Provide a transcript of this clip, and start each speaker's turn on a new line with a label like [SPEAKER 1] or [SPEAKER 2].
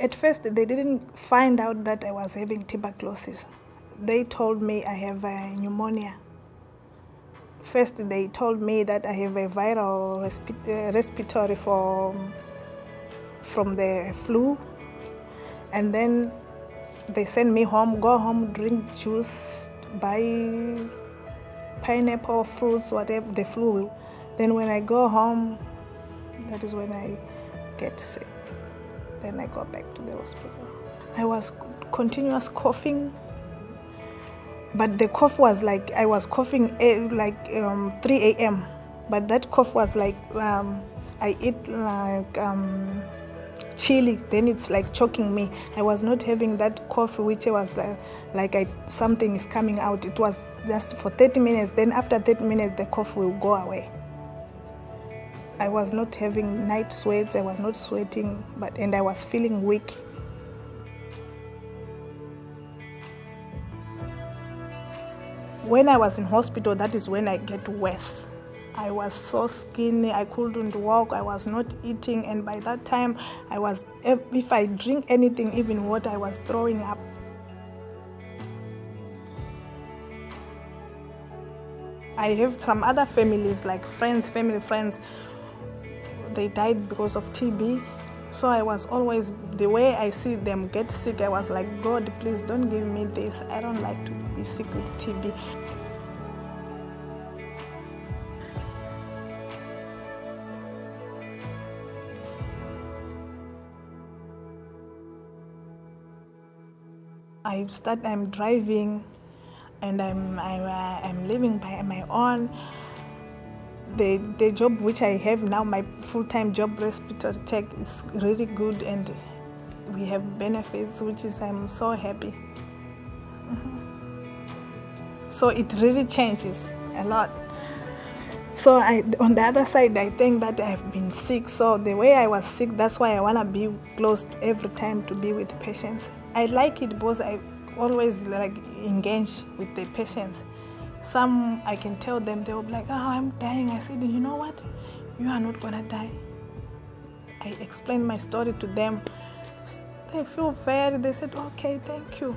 [SPEAKER 1] At first, they didn't find out that I was having tuberculosis. They told me I have pneumonia. First, they told me that I have a viral respi uh, respiratory from, from the flu. And then they sent me home, go home, drink juice, buy pineapple, fruits, whatever, the flu. Then when I go home, that is when I get sick. Then I got back to the hospital. I was continuous coughing, but the cough was like I was coughing like um, 3 a.m. But that cough was like um, I eat like um, chili, then it's like choking me. I was not having that cough which was like, like I, something is coming out. It was just for 30 minutes. Then after 30 minutes, the cough will go away. I was not having night sweats, I was not sweating, but and I was feeling weak. When I was in hospital, that is when I get worse. I was so skinny, I couldn't walk, I was not eating, and by that time, I was, if I drink anything, even water, I was throwing up. I have some other families, like friends, family friends, they died because of TB. So I was always, the way I see them get sick, I was like, God, please don't give me this. I don't like to be sick with TB. I start, I'm driving and I'm, I'm, uh, I'm living by my own the, the job which I have now, my full-time job, respiratory tech, is really good and we have benefits, which is I'm so happy. Mm -hmm. So it really changes a lot. So I, on the other side, I think that I've been sick. So the way I was sick, that's why I want to be close every time to be with patients. I like it because I always like engage with the patients. Some, I can tell them, they will be like, oh, I'm dying. I said, you know what? You are not going to die. I explained my story to them. They feel very, they said, okay, thank you.